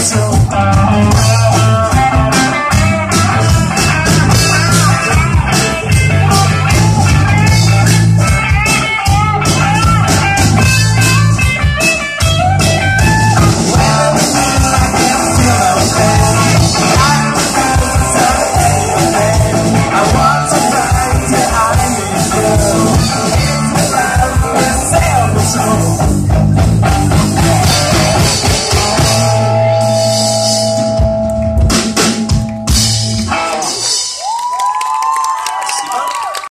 so far.